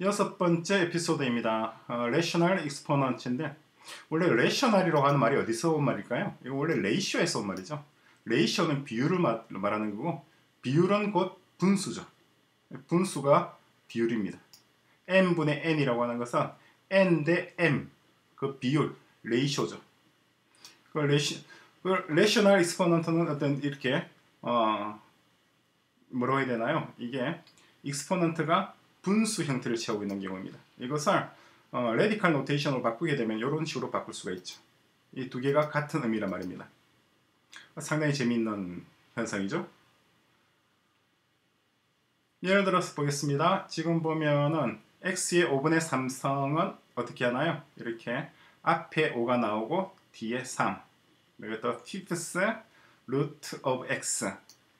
여섯 번째 에피소드입니다. 어, rational exponent인데 원래 rational이라고 하는 말이 어디서 온 말일까요? 이거 원래 ratio에서 온 말이죠. ratio는 비율을 말, 말하는 거고 비율은 곧 분수죠. 분수가 비율입니다. m분의 n이라고 하는 것은 n 대 m 그 비율 ratio죠. 그 레시 그 rational exponent는 어떤 이렇게 어 뭐라고 해야 되나요? 이게 exponent가 분수 형태를 취하고 있는 경우입니다. 이것을 어, 레디칼 노테이션으로 바꾸게 되면 이런 식으로 바꿀 수가 있죠. 이 두 개가 같은 의미란 말입니다. 상당히 재미있는 현상이죠. 예를 들어서 보겠습니다. 지금 보면은 x의 5분의 3승은 어떻게 하나요? 이렇게 앞에 5가 나오고 뒤에 3 이것도 fifth root of x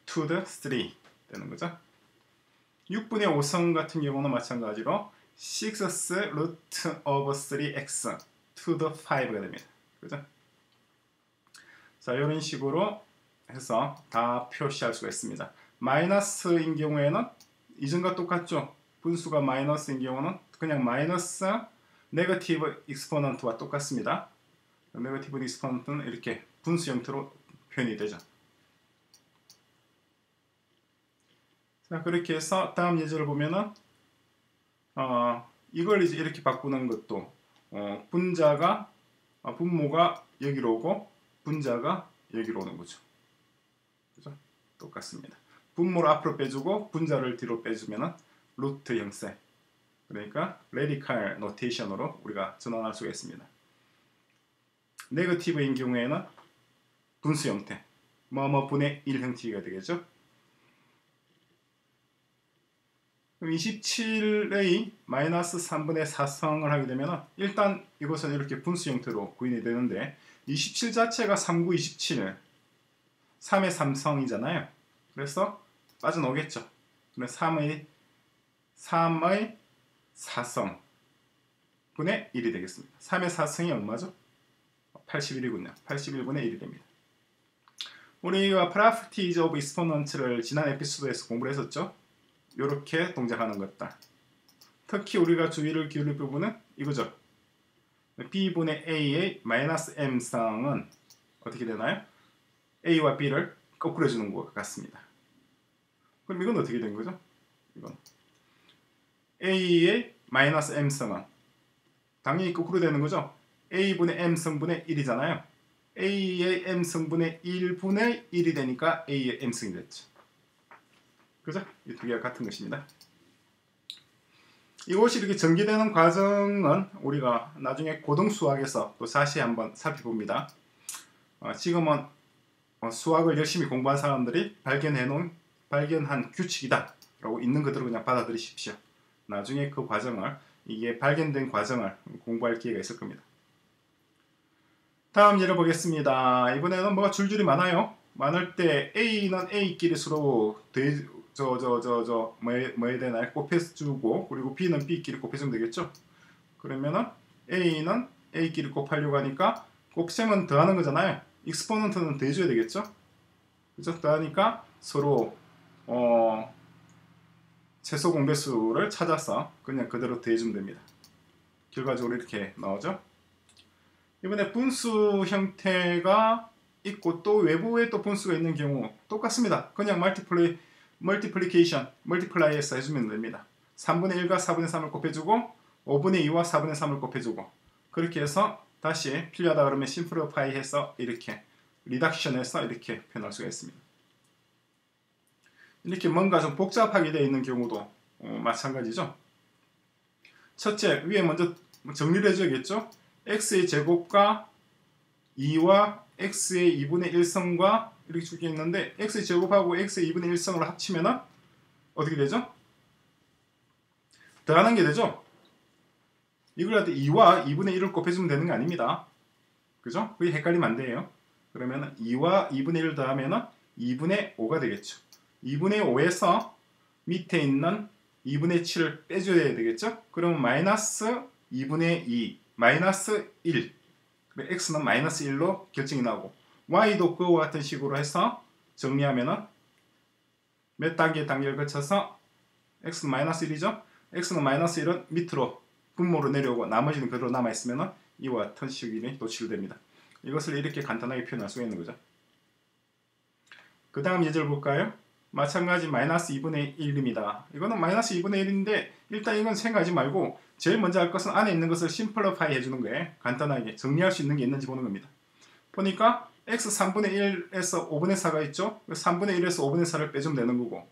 to the 3 되는 거죠. 6분의 5성 같은 경우는 마찬가지로 6th root of 3x to the 5가 됩니다. 그죠? 자, 이런 식으로 해서 다 표시할 수가 있습니다. 마이너스인 경우에는 이전과 똑같죠. 분수가 마이너스인 경우는 그냥 마이너스 negative exponent와 똑같습니다. negative exponent는 이렇게 분수 형태로 표현이 되죠. 자 그렇게 해서 다음 예제를 보면은 어, 이걸 이제 이렇게 바꾸는 것도 어, 분자가 어, 분모가 여기로 오고 분자가 여기로 오는 거죠. 그죠? 똑같습니다. 분모를 앞으로 빼주고 분자를 뒤로 빼주면은 루트 형태 그러니까 레디칼 노테이션으로 우리가 전환할 수가 있습니다. negative인 경우에는 분수 형태 뭐뭐 분의 1 형태가 되겠죠. 그럼 27의 마이너스 3분의 4승을 하게 되면 일단 이것은 이렇게 분수 형태로 구인이 되는데 27 자체가 3, 9, 27 3의 3승이잖아요. 그래서 빠져나오겠죠. 3의 3의 4승 분의 1이 되겠습니다. 3의 4승이 얼마죠? 81이군요. 81분의 1이 됩니다. 우리가 properties of exponent를 지난 에피소드에서 공부를 했었죠. 이렇게 동작하는 것들. 특히 우리가 주의를 기울일 부분은 이거죠. b분의 a의 마이너스 m승은 어떻게 되나요? a와 b를 거꾸로 해주는 것 같습니다. 그럼 이건 어떻게 된 거죠? 이건 a의 마이너스 m승은 당연히 거꾸로 되는 거죠. a분의 m승분의 1이잖아요. a의 m승분의 1분의 1이 되니까 a의 m승이 됐죠. 그죠? 이 두 개가 같은 것입니다. 이것이 이렇게 전개되는 과정은 우리가 나중에 고등수학에서 또 다시 한번 살펴봅니다. 어, 지금은 어, 수학을 열심히 공부한 사람들이 발견해 놓은 발견한 규칙이다 라고 있는 그대로 그냥 받아들이십시오. 나중에 그 과정을 이게 발견된 과정을 공부할 기회가 있을 겁니다. 다음 예를 보겠습니다. 이번에는 뭐가 줄줄이 많아요. 많을 때 A는 A끼리 서로 저 저 저 저 뭐에 뭐에 되나요? 곱해주고 그리고 B는 B끼리 곱해주면 되겠죠? 그러면은 A는 A끼리 곱하려고 하니까 곱셈은 더하는 거잖아요. exponent는 더해줘야 되겠죠? 그죠? 더하니까 서로 어 최소 공배수를 찾아서 그냥 그대로 더해주면 됩니다. 결과적으로 이렇게 나오죠. 이번에 분수 형태가 있고 또 외부에 또 분수가 있는 경우 똑같습니다. 그냥 multiply multiplication, multiply해서 해주면 됩니다. 3분의 1과 4분의 3을 곱해주고 5분의 2와 4분의 3을 곱해주고 그렇게 해서 다시 필요하다 그러면 심플리파이 해서 이렇게 리덕션해서 이렇게 표현할 수가 있습니다. 이렇게 뭔가 좀 복잡하게 되어 있는 경우도 어, 마찬가지죠. 첫째, 위에 먼저 정리를 해줘야겠죠. x의 제곱과 2와 x의 2분의 1성과 이렇게 줄게 있는데 x 제곱하고 x의 2분의 1성을 합치면 어떻게 되죠? 더하는 게 되죠? 이걸 할때 2와 2분의 1을 곱해주면 되는 게 아닙니다. 그죠? 그게 헷갈리면 안 돼요. 그러면 2와 2분의 1을 더하면 2분의 5가 되겠죠. 2분의 5에서 밑에 있는 2분의 7을 빼줘야 되겠죠? 그러면 마이너스 2분의 2, 마이너스 1. x는 마이너스 1로 결정이 나오고 y도 그와 같은 식으로 해서 정리하면은 몇 단계 단계를 거쳐서 x는 마이너스 1이죠. x는 마이너스 1은 밑으로 분모로 내려오고 나머지는 그대로 남아있으면 이와 같은 식이 도출됩니다. 이것을 이렇게 간단하게 표현할 수가 있는 거죠. 그 다음 예제를 볼까요? 마찬가지 마이너스 2분의 1입니다. 이거는 마이너스 2분의 1인데 일단 이건 생각하지 말고 제일 먼저 할 것은 안에 있는 것을 심플러파이 해주는 거예요. 간단하게 정리할 수 있는 게 있는지 보는 겁니다. 보니까 x 3분의 1에서 5분의 4가 있죠. 3분의 1에서 5분의 4를 빼주면 되는 거고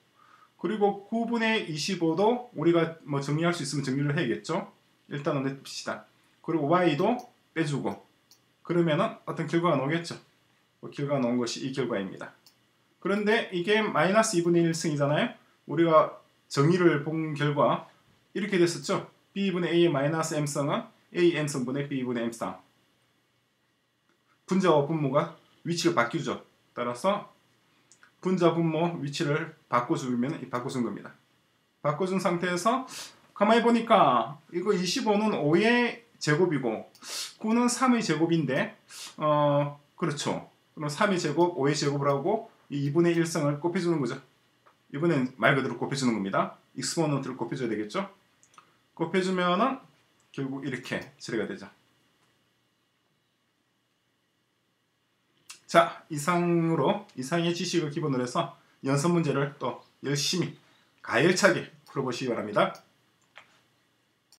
그리고 9분의 25도 우리가 뭐 정리할 수 있으면 정리를 해야겠죠. 일단은 냅시다. 그리고 y도 빼주고 그러면은 어떤 결과가 나오겠죠. 그 결과가 나온 것이 이 결과입니다. 그런데 이게 마이너스 2분의 1승이잖아요. 우리가 정의를 본 결과 이렇게 됐었죠. b분의 a의 마이너스 m승은 a m승분의 b분의 m쌍. 분자와 분모가 위치를 바뀌죠. 따라서 분자 분모 위치를 바꿔주면 바꿔준 겁니다. 바꿔준 상태에서 가만히 보니까 이거 25는 5의 제곱이고 9는 3의 제곱인데 어 그렇죠. 그럼 3의 제곱, 5의 제곱을 하고 이 2분의 1승을 곱해주는 거죠. 이번엔 말 그대로 곱해주는 겁니다. 익스포넌트를 곱해줘야 되겠죠. 곱해주면은 결국 이렇게 처리가 되죠. 자, 이상으로 이상의 지식을 기본으로 해서 연습 문제를 또 열심히 가열차게 풀어보시기 바랍니다.